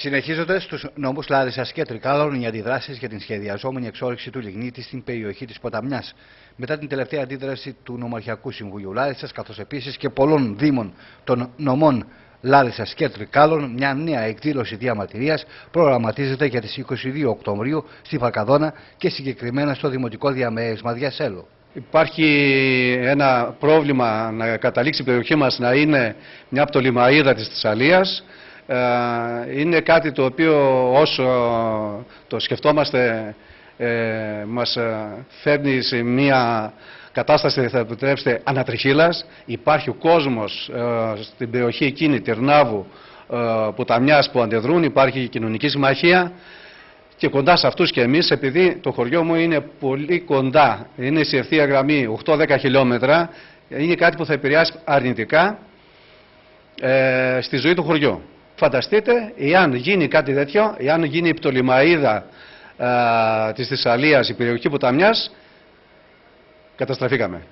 Συνεχίζονται στους νομού Λάρισας και Τρικάλων οι αντιδράσεις για την σχεδιαζόμενη εξόριξη του λιγνίτη στην περιοχή της Ποταμιάς. Μετά την τελευταία αντίδραση του Νομαρχιακού Συμβουλίου Λάρισας, καθώς επίσης και πολλών δήμων των νομών Λάρισας και Τρικάλων, μια νέα εκδήλωση διαμαρτυρίας προγραμματίζεται για τις 22 Οκτωβρίου στη Φαρκαδόνα και συγκεκριμένα στο Δημοτικό Διαμέρισμα Διασέλου. Υπάρχει ένα πρόβλημα να καταλήξει η περιοχή μας να είναι μια πτωλημαΐδα της Θεσσαλίας. Ε, είναι κάτι το οποίο όσο το σκεφτόμαστε ε, μας ε, φέρνει σε μια κατάσταση, θα επιτρέψετε, ανατριχίλας. Υπάρχει ο κόσμος στην περιοχή εκείνη, Τερνάβου, Ποταμιάς που αντιδρούν, υπάρχει η κοινωνική συμμαχία και κοντά σε αυτούς και εμείς, επειδή το χωριό μου είναι πολύ κοντά, είναι σε ευθεία γραμμή 8-10 χιλιόμετρα, είναι κάτι που θα επηρεάσει αρνητικά ε, στη ζωή του χωριού. Φανταστείτε, εάν γίνει κάτι τέτοιο, εάν γίνει η πτωλημαΐδα ε, της Θεσσαλίας, η περιοχή Ποταμιάς, καταστραφήκαμε.